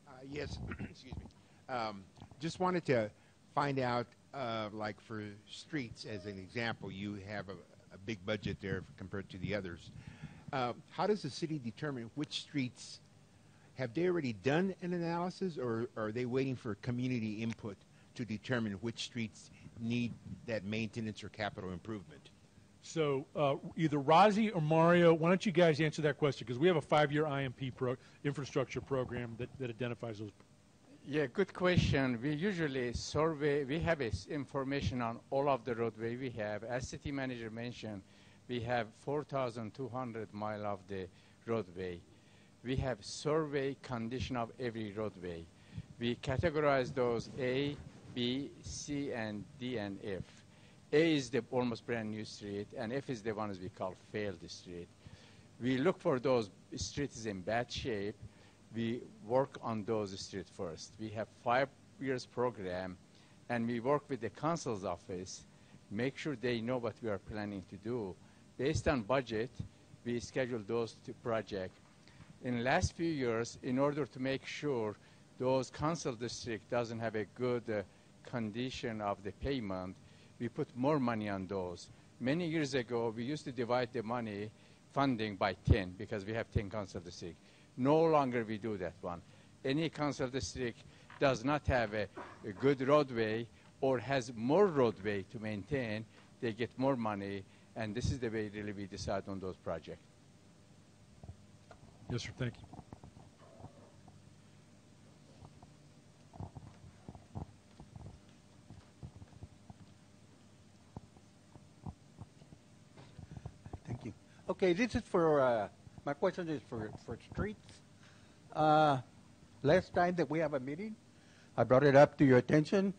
D: Uh, yes, excuse me. Um, just wanted to find out uh, like for streets, as an example, you have a, a big budget there compared to the others. Uh, how does the city determine which streets? Have they already done an analysis, or, or are they waiting for community input to determine which streets need that maintenance or capital improvement?
B: So uh, either Razi or Mario, why don't you guys answer that question? Because we have a five-year IMP pro- infrastructure program that, that identifies those.
C: Yeah, good question. We usually survey, we have information on all of the roadway we have. As city manager mentioned, we have 4,200 mile of the roadway. We have survey condition of every roadway. We categorize those A, B, C, and D, and F. A is the almost brand new street, and F is the ones we call failed street. We look for those streets in bad shape. We work on those streets first. We have five years program, and we work with the council's office, make sure they know what we are planning to do. Based on budget, we schedule those two projects. In last few years, in order to make sure those council district doesn't have a good uh, condition of the payment, we put more money on those. Many years ago, we used to divide the money funding by 10 because we have 10 council districts. No longer we do that one. Any council district does not have a, a good roadway or has more roadway to maintain, they get more money, and this is the way really we decide on those projects.
B: Yes, sir. Thank you.
E: Thank you. Okay, this is for, uh, my question is for, for streets. Uh, last time that we have a meeting, I brought it up to your attention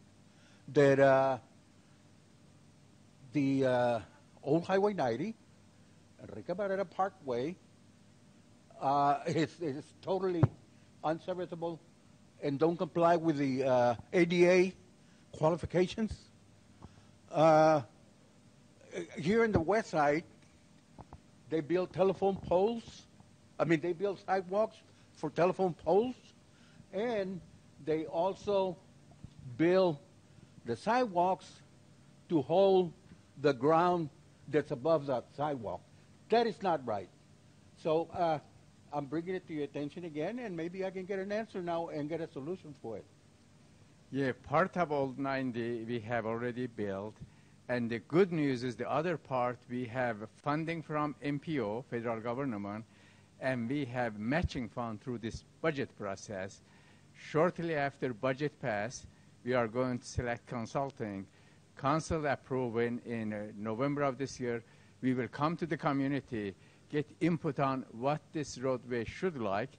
E: that uh, the uh, old Highway 90, Enrique Barrera Parkway, uh, is, is totally unserviceable and don't comply with the uh, ADA qualifications. Uh, here in the west side, they build telephone poles. I mean, they build sidewalks for telephone poles, and they also build the sidewalks to hold the ground that's above that sidewalk. That is not right. So uh, I'm bringing it to your attention again, and maybe I can get an answer now and get a solution for it.
C: Yeah, part of Old 90 we have already built. And the good news is the other part, we have funding from MPO, federal government, and we have matching fund through this budget process. Shortly after budget pass, we are going to select consulting. Council approving in uh, November of this year, we will come to the community, get input on what this roadway should like,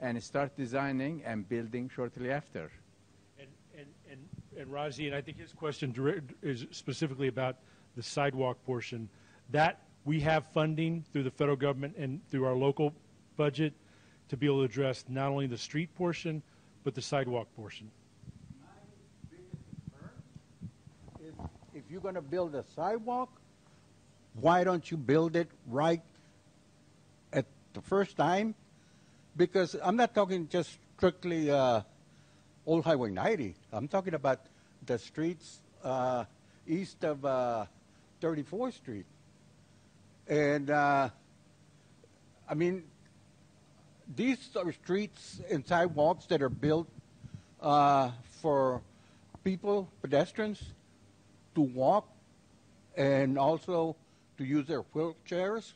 C: and start designing and building shortly after.
B: And, Razi, and I think his question is specifically about the sidewalk portion. That we have funding through the federal government and through our local budget to be able to address not only the street portion, but the sidewalk portion.
E: If, if you're going to build a sidewalk, why don't you build it right at the first time? Because I'm not talking just strictly uh, Old Highway 90. I'm talking about the streets uh, east of uh, 34th Street. And uh, I mean, these are streets and sidewalks that are built uh, for people, pedestrians, to walk and also to use their wheelchairs.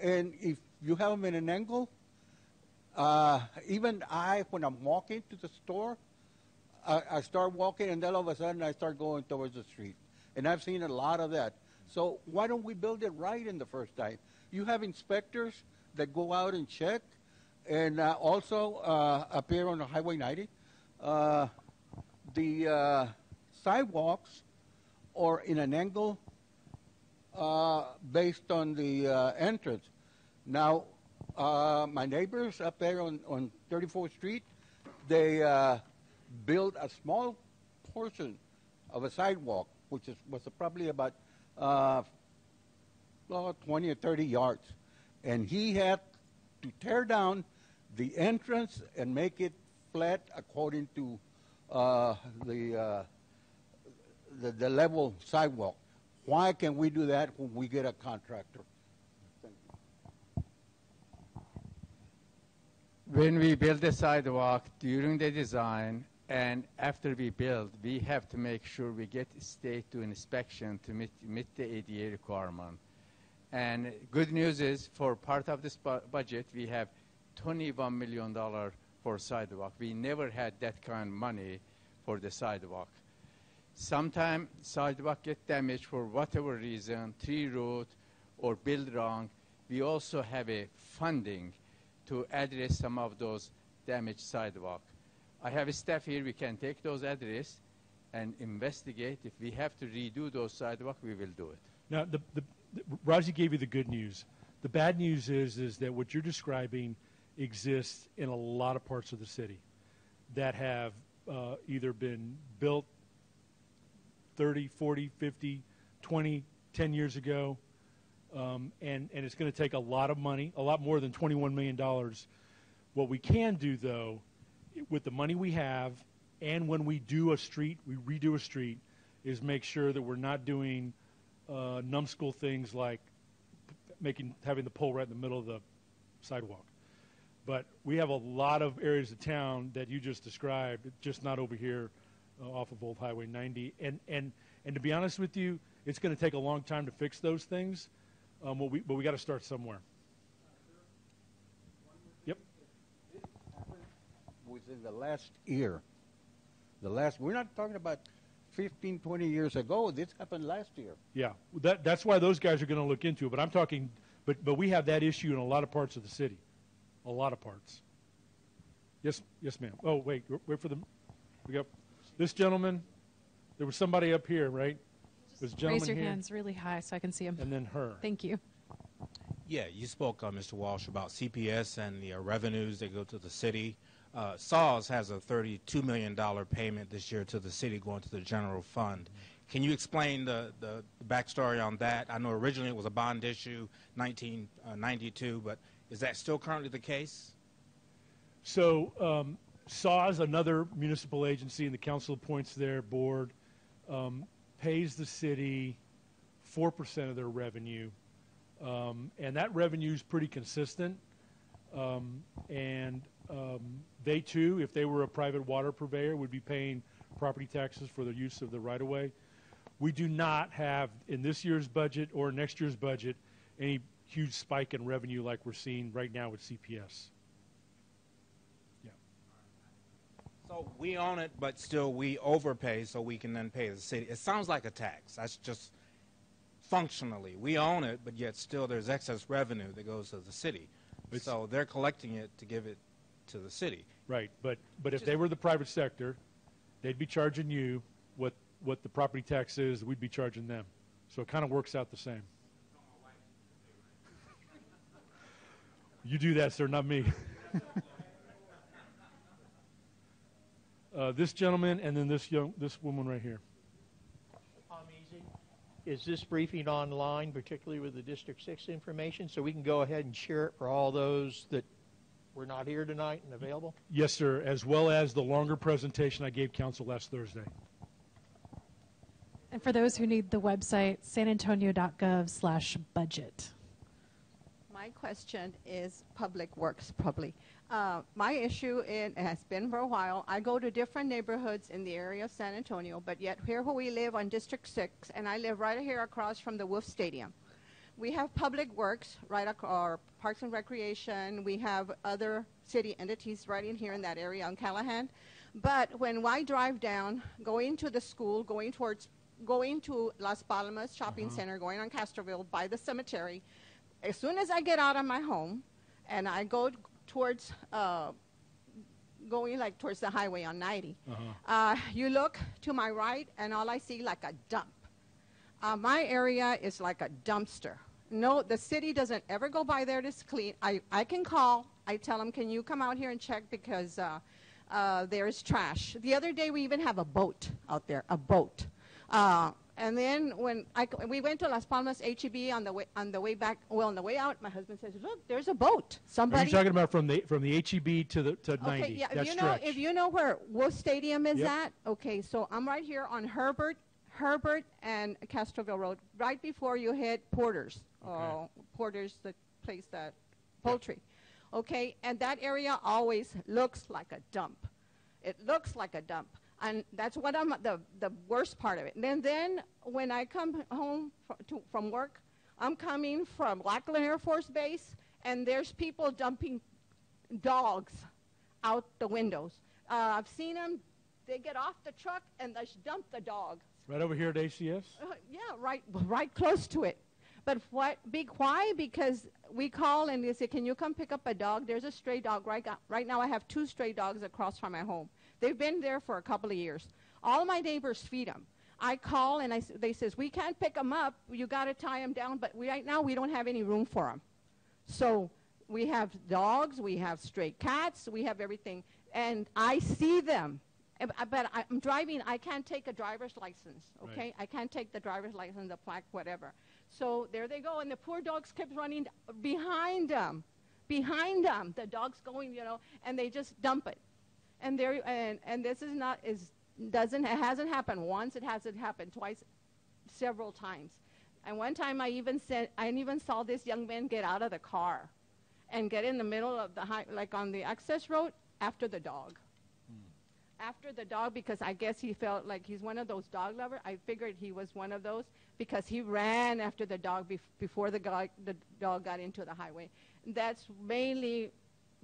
E: And if you have them in an angle, uh, even I, when I'm walking to the store, I, I start walking and then all of a sudden I start going towards the street. And I've seen a lot of that. So why don't we build it right in the first time? You have inspectors that go out and check and uh, also uh, appear on Highway 90. Uh, the uh, sidewalks are in an angle uh, based on the uh, entrance. Now, my neighbors up there on, on 34th Street, they built a small portion of a sidewalk, which is, was probably about uh, well, 20 or 30 yards. And he had to tear down the entrance and make it flat according to uh, the, uh, the the level sidewalk. Why can we do that when we get a contractor?
C: When we build the sidewalk during the design and after we build, we have to make sure we get state to inspection to meet, meet the ADA requirement. And good news is, for part of this bu- budget, we have $21 million for sidewalk. We never had that kind of money for the sidewalk. Sometimes sidewalk get damaged for whatever reason, tree root or build wrong. We also have a funding to address some of those damaged sidewalk. I have a staff here, we can take those address and investigate. If we have to redo those sidewalk, we will do it.
B: Now, the, the, the, gave you the good news. The bad news is, is that what you're describing exists in a lot of parts of the city that have uh, either been built 30, 40, 50, 20, 10 years ago, um, and, and it's going to take a lot of money, a lot more than $21 million. What we can do, though, with the money we have, and when we do a street, we redo a street, is make sure that we're not doing uh, numbskull things like making having the pole right in the middle of the sidewalk. But we have a lot of areas of town that you just described, just not over here uh, off of Old Highway 90. And and and to be honest with you, it's going to take a long time to fix those things. Um, but we but we got to start somewhere.
E: Within the last year, the last, we're not talking about 15, 20 years ago. This happened last year.
B: Yeah, that, that's why those guys are going to look into it. But I'm talking, but, but we have that issue in a lot of parts of the city, a lot of parts. Yes, yes, ma'am. Oh, wait, wait for the, We got this gentleman. There was somebody up here, right? Was a gentleman
F: Raise your
B: here,
F: hands really high so I can see them.
B: and then her.
F: Thank you.
G: Yeah, you spoke, uh, Mr. Walsh, about CPS and the uh, revenues that go to the city. Uh, SAWS has a $32 million payment this year to the city going to the general fund. Can you explain the, the, the backstory on that? I know originally it was a bond issue, 1992, but is that still currently the case?
B: So um, SAWS, another municipal agency, and the council appoints their board, um, pays the city 4% of their revenue. Um, and that revenue is pretty consistent. Um, and um, they too, if they were a private water purveyor, would be paying property taxes for the use of the right of way. We do not have in this year's budget or next year's budget any huge spike in revenue like we're seeing right now with CPS. Yeah.
G: So we own it, but still we overpay so we can then pay the city. It sounds like a tax. That's just functionally. We own it, but yet still there's excess revenue that goes to the city.
B: It's-
G: so they're collecting it to give it to the city.
B: Right, but, but if they were the private sector, they'd be charging you what, what the property tax is, we'd be charging them. So it kind of works out the same. You do that, sir, not me. Uh, this gentleman and then this young, this woman right here.
H: Tom Easy. Is this briefing online, particularly with the District 6 information, so we can go ahead and share it for all those that were not here tonight and available?
B: Yes, sir, as well as the longer presentation I gave council last Thursday.
F: And for those who need the website, sanantonio.gov slash budget.
I: My question is Public Works, probably. Uh, my issue it has been for a while. I go to different neighborhoods in the area of San Antonio, but yet here where we live on District 6, and I live right here across from the Wolff Stadium. We have Public Works, right, or Parks and Recreation. We have other city entities right in here in that area on Callaghan. But when I drive down, going to the school, going towards, going to Las Palmas Shopping Center, going on Castroville by the cemetery, as soon as I get out of my home and I go towards uh, going like towards the highway on 90, uh, you look to my right and all I see like a dump. Uh, my area is like a dumpster. No, the city doesn't ever go by there to clean. I, I can call. I tell them, can you come out here and check because uh, uh, there's trash. The other day we even have a boat out there, a boat. Uh, and then when I, we went to Las Palmas HEB on the way on the way back, well, on the way out, my husband says, "Look, there's a boat.
B: Are
I: Somebody."
B: you talking about from the, from the HEB to the, to 90?
I: Okay, yeah. If
B: that
I: you know, if you know where Wolff Stadium is
B: Yep.
I: at, okay. So I'm right here on Herbert, Herbert and Castroville Road, right before you hit Porter's.
B: Okay.
I: Uh, Porter's, the place that poultry. Okay, and that area always looks like a dump. It looks like a dump, and that's what I'm the the worst part of it. And then then when I come home fr- to, from work, I'm coming from Lackland Air Force Base, and there's people dumping dogs out the windows. Uh, I've seen them. They get off the truck and they dump the dog.
B: Right over here at ACS?
I: Uh, yeah, right, right close to it. But what? Big why? Because we call and they say, "Can you come pick up a dog?" There's a stray dog right right now. I have two stray dogs across from my home. They've been there for a couple of years. All my neighbors feed them. I call and I, they says, "We can't pick them up. You got to tie them down." But we, right now we don't have any room for them. So we have dogs, we have stray cats, we have everything, and I see them. Uh, But I'm driving. I can't take a driver's license. Okay,
B: Right.
I: I can't take the driver's license, the plaque, whatever. So there they go, and the poor dogs kept running behind them, behind them. The dogs going, you know, and they just dump it. And there, and and this is not is doesn't it hasn't happened once. It hasn't happened twice, several times. And one time I even said I even saw this young man get out of the car and get in the middle of the high, like on the access road after the dog. Hmm. After the dog, because I guess he felt like he's one of those dog lovers. I figured he was one of those because he ran after the dog bef- before the, guy, the dog got into the highway. And that's mainly,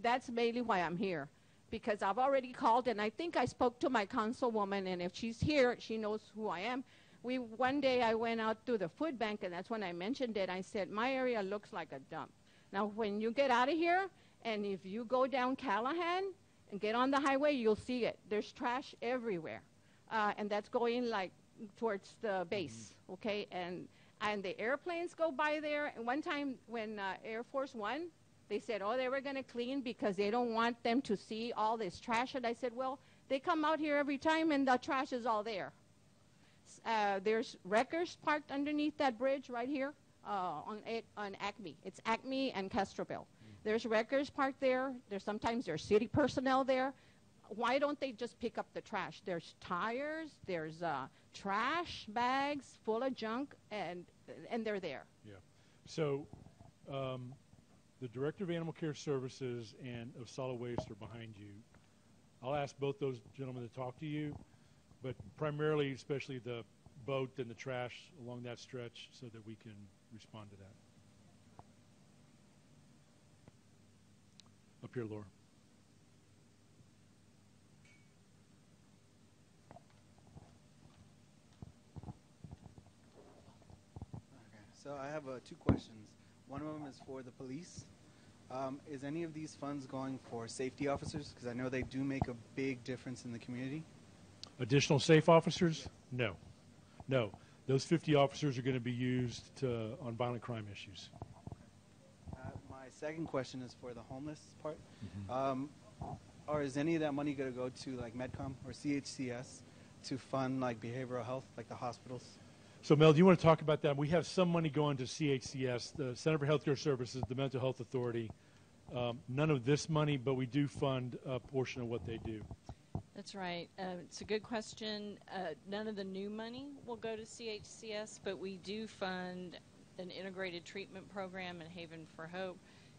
I: that's mainly why I'm here, because I've already called and I think I spoke to my councilwoman, and if she's here, she knows who I am. We one day I went out to the food bank, and that's when I mentioned it. I said my area looks like a dump. Now, when you get out of here, and if you go down Callaghan and get on the highway, you'll see it. There's trash everywhere, uh, and that's going like towards the base, okay? And and the airplanes go by there. And one time when uh, Air Force One, they said, oh, they were going to clean because they don't want them to see all this trash. And I said, well, they come out here every time, and the trash is all there. Uh, there's wreckers parked underneath that bridge right here uh, on on Acme. It's Acme and Castroville. There's wreckers parked there. There's sometimes there's city personnel there. Why don't they just pick up the trash? There's tires. There's uh, trash bags full of junk, and and they're there.
B: Yeah. So, um, the Director of Animal Care Services and of Solid Waste are behind you. I'll ask both those gentlemen to talk to you, but primarily, especially the boat and the trash along that stretch so that we can respond to that. Up here, Laura.
J: Okay, so I have uh, two questions. One of them is for the police. Um, is any of these funds going for safety officers? Because I know they do make a big difference in the community.
B: Additional safe officers? No. No. Those 50 officers are going to be used to, on violent crime issues.
J: Uh, my second question is for the homeless part. Um, or is any of that money going to go to like Medcom or CHCS to fund like behavioral health, like the hospitals?
B: So, Mel, do you want to talk about that? We have some money going to CHCS, the Center for Healthcare Services, the Mental Health Authority. Um, none of this money, but we do fund a portion of what they do.
K: That's right. Uh, it's a good question. Uh, none of the new money will go to CHCS, but we do fund an integrated treatment program in Haven for Hope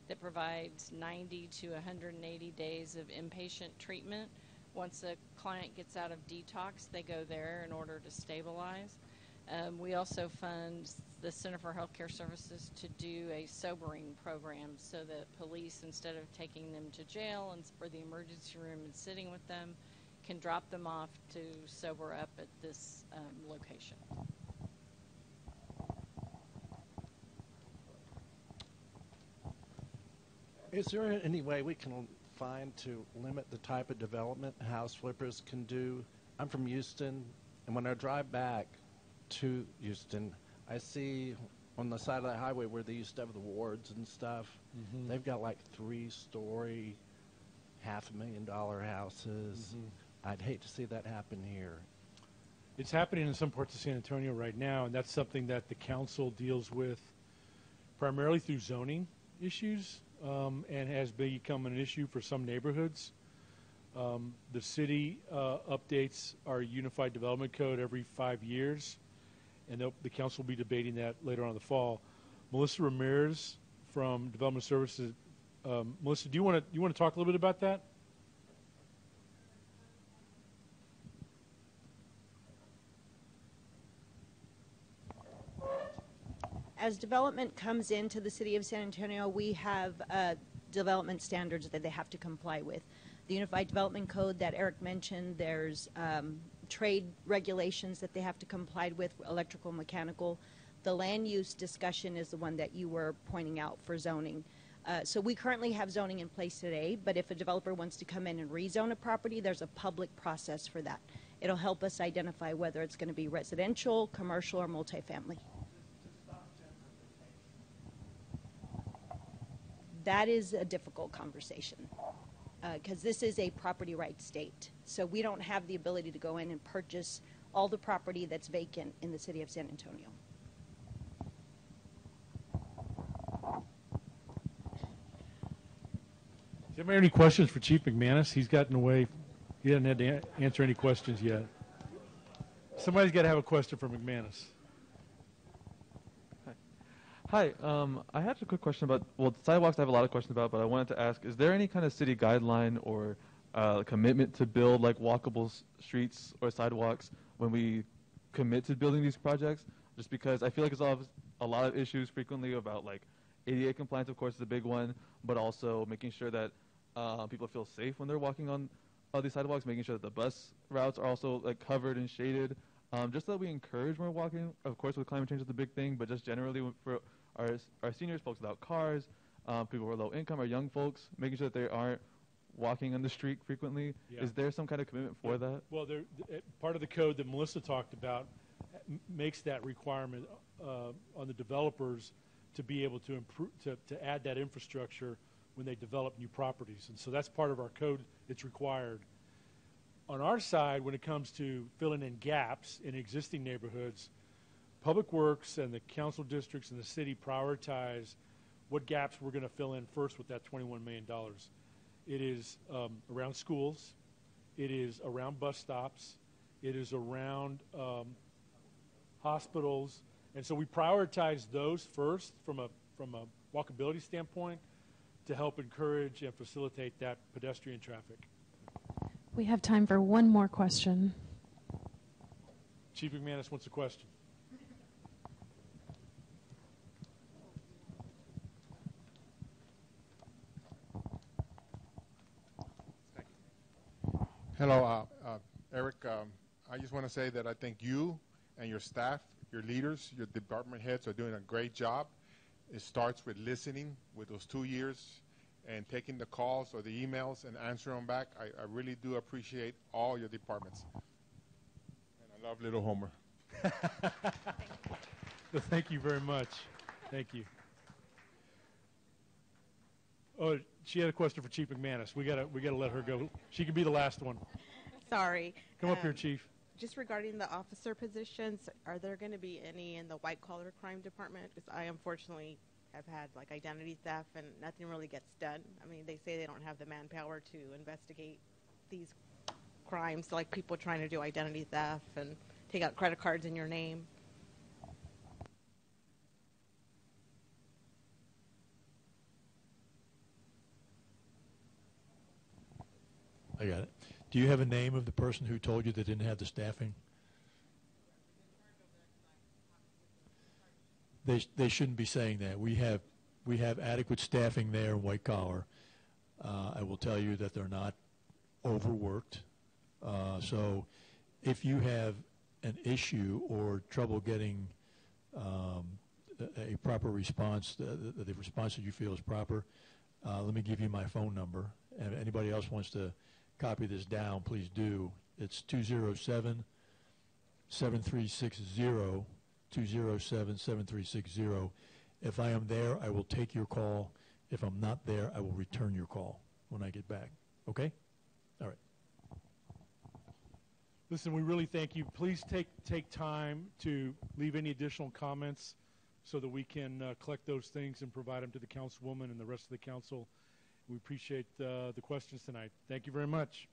K: that provides 90 to 180 days of inpatient treatment. Once a client gets out of detox, they go there in order to stabilize. Um, we also fund the Center for Healthcare Services to do a sobering program so that police, instead of taking them to jail and for the emergency room and sitting with them, can drop them off to sober up at this um, location.
L: Is there any way we can find to limit the type of development house flippers can do? I'm from Houston, and when I drive back to Houston, I see on the side of the highway where they used to have the wards and stuff,
B: Mhm.
L: they've got like three story, half a million dollar houses.
B: Mhm.
L: I'd hate to see that happen here.
B: It's happening in some parts of San Antonio right now, and that's something that the council deals with primarily through zoning issues um, and has become an issue for some neighborhoods. Um, the city uh, updates our unified development code every five years, and the council will be debating that later on in the fall. Melissa Ramirez from Development Services. Um, Melissa, do you want to you want to talk a little bit about that?
M: as development comes into the city of San Antonio, we have uh, development standards that they have to comply with. The Unified Development Code that Erik mentioned, there's um, trade regulations that they have to comply with, electrical, mechanical. The land use discussion is the one that you were pointing out for zoning. Uh, so we currently have zoning in place today, but if a developer wants to come in and rezone a property, there's a public process for that. It'll help us identify whether it's going to be residential, commercial, or multifamily. That is a difficult conversation Uh, because this is a property right state. So we don't have the ability to go in and purchase all the property that's vacant in the city of San Antonio.
B: Does anybody have any questions for Chief McManus? He's gotten away. He hasn't had to answer any questions yet. Somebody's got to have a question for McManus.
N: Hi, um, I had a quick question about, well, sidewalks I have a lot of questions about, but I wanted to ask, is there any kind of city guideline or uh, commitment to build like walkable streets or sidewalks when we commit to building these projects? Just because I feel like there's a lot of, a lot of issues frequently about like ADA compliance, of course, is a big one, but also making sure that uh, people feel safe when they're walking on uh, these sidewalks, making sure that the bus routes are also like covered and shaded. Um, just so that we encourage more walking. Of course, with climate change is the big thing, but just generally for our, our seniors, folks without cars, um, people who are low income, or young folks, making sure that they aren't walking on the street frequently.
B: Yeah.
N: Is there some kind of commitment for that?
B: Well, there, th- part of the code that Melissa talked about uh, m- makes that requirement uh, on the developers to be able to improve, to, to add that infrastructure when they develop new properties. And so that's part of our code. It's required. On our side, when it comes to filling in gaps in existing neighborhoods, Public Works and the council districts and the city prioritize what gaps we're going to fill in first with that $21 million. It is um, around schools, it is around bus stops, it is around um, hospitals, and so we prioritize those first from a from a walkability standpoint to help encourage and facilitate that pedestrian traffic.
F: We have time for one more question.
B: Chief McManus wants a question.
O: Hello, uh, uh, Erik. Um, I just want to say that I think you and your staff, your leaders, your department heads are doing a great job. It starts with listening with those two years and taking the calls or the emails and answering them back. I, I really do appreciate all your departments. And I love Little Homer.
B: Well, thank you very much. Thank you. Oh, she had a question for Chief McManus. We gotta we gotta let her go. She can be the last one.
P: Sorry.
B: Come up here,
P: Um,
B: Chief.
P: Just regarding the officer positions, are there going to be any in the white collar crime department? Because I unfortunately have had like identity theft and nothing really gets done. I mean, they say they don't have the manpower to investigate these crimes, like people trying to do identity theft and take out credit cards in your name.
Q: I got it. Do you have a name of the person who told you they didn't have the staffing? They, they shouldn't be saying that. We have, we have adequate staffing there in white collar. Uh, I will tell you that they're not overworked. Uh, so if you have an issue or trouble getting um, a, a proper response, the, the, the response that you feel is proper, uh, let me give you my phone number. And if anybody else wants to copy this down, please do. It's 207 7360 207 7360. If I am there, I will take your call. If I'm not there, I will return your call when I get back. Okay? All right.
B: Listen, we really thank you. Please take take time to leave any additional comments so that we can uh, collect those things and provide them to the councilwoman and the rest of the council. We appreciate uh, the questions tonight. Thank you very much.